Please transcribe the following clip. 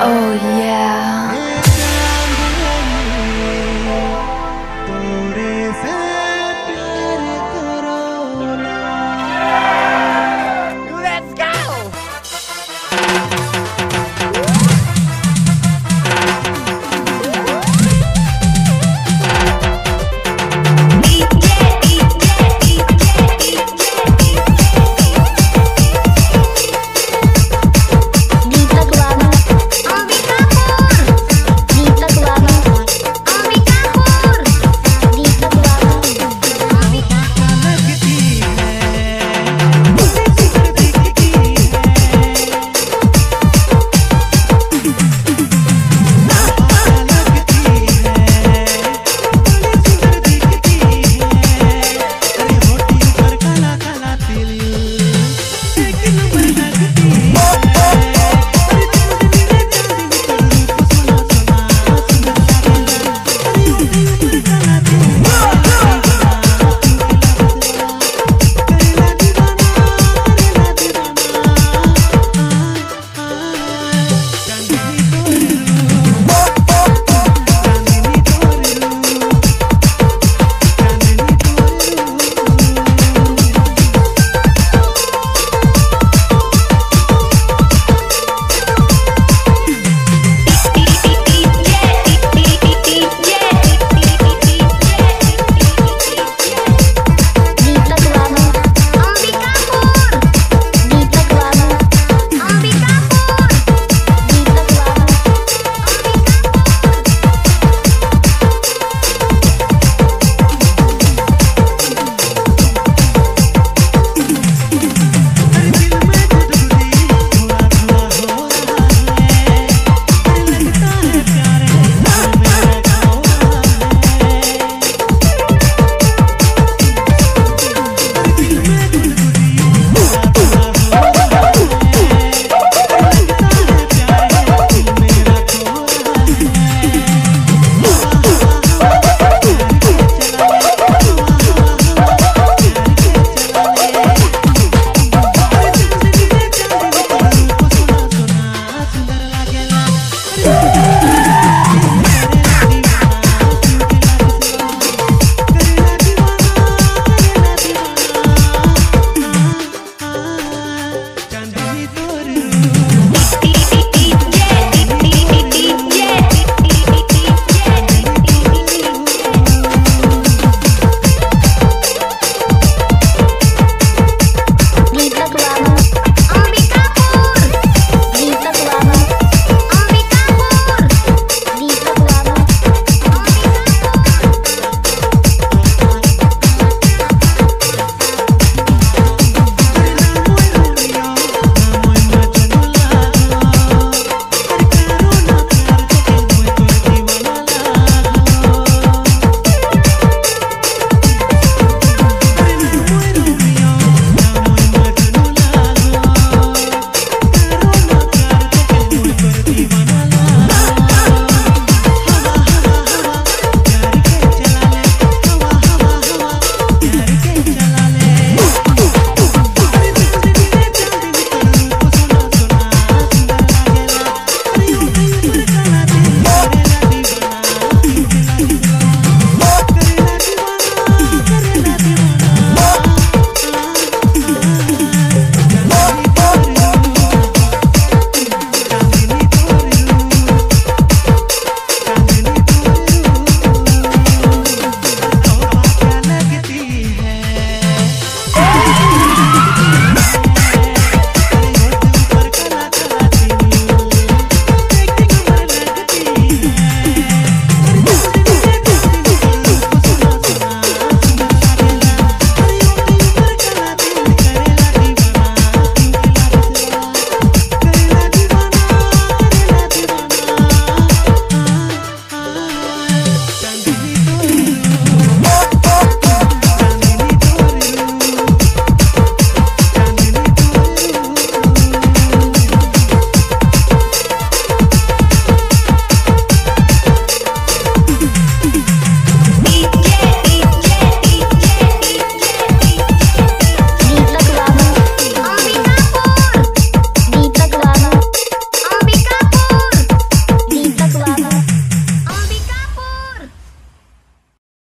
Oh yeah.